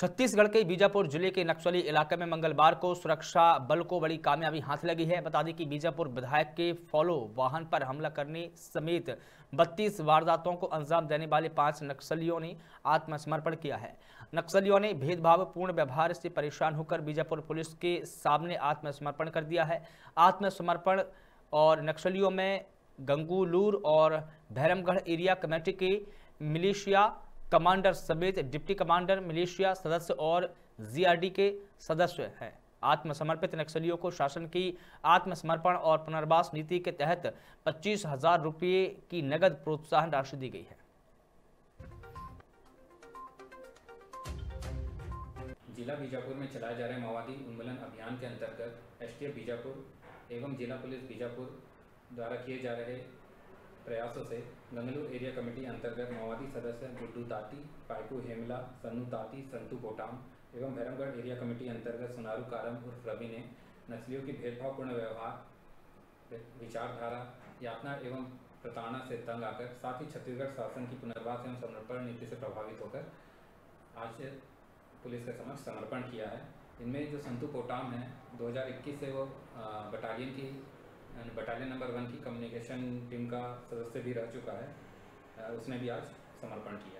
छत्तीसगढ़ के बीजापुर ज़िले के नक्सली इलाके में मंगलवार को सुरक्षा बल को बड़ी कामयाबी हाथ लगी है। बता दें कि बीजापुर विधायक के फॉलो वाहन पर हमला करने समेत 32 वारदातों को अंजाम देने वाले पाँच नक्सलियों ने आत्मसमर्पण किया है। नक्सलियों ने भेदभावपूर्ण व्यवहार से परेशान होकर बीजापुर पुलिस के सामने आत्मसमर्पण कर दिया है। आत्मसमर्पण और नक्सलियों में गंगूलूर और भैरमगढ़ एरिया कमेटी के मिलिशिया कमांडर समेत डिप्टी कमांडर मिलिशिया सदस्य और जीआरडी के सदस्य हैं। आत्मसमर्पित नक्सलियों को शासन की आत्मसमर्पण और पुनर्वास नीति के तहत पच्चीस हज़ार रुपये की नगद प्रोत्साहन राशि दी गई है। जिला बीजापुर में चलाए जा रहे माओवादी उन्मूलन अभियान के अंतर्गत एसटीएफ बीजापुर एवं जिला पुलिस बीजापुर द्वारा किए जा रहे प्रयासों से गंगलूर एरिया कमेटी अंतर्गत माओवादी सदस्य गुड्डू ताती पाइकू हेमला, सन्नू ताती संतू कोटाम एवं भैरमगढ़ एरिया कमेटी अंतर्गत सुनारू कारम उर्फ़ रवि ने नस्लियों की भेदभावपूर्ण व्यवहार, विचारधारा, यातना एवं प्रताड़ना से तंग आकर साथ ही छत्तीसगढ़ शासन की पुनर्वास एवं समर्पण नीति से प्रभावित होकर आज पुलिस के समक्ष समर्पण किया है। इनमें जो संतु कोटाम है 2021 से वो बटालियन की बटालियन नंबर वन की कम्युनिकेशन टीम का सदस्य भी रह चुका है। उसने भी आज समर्पण किया।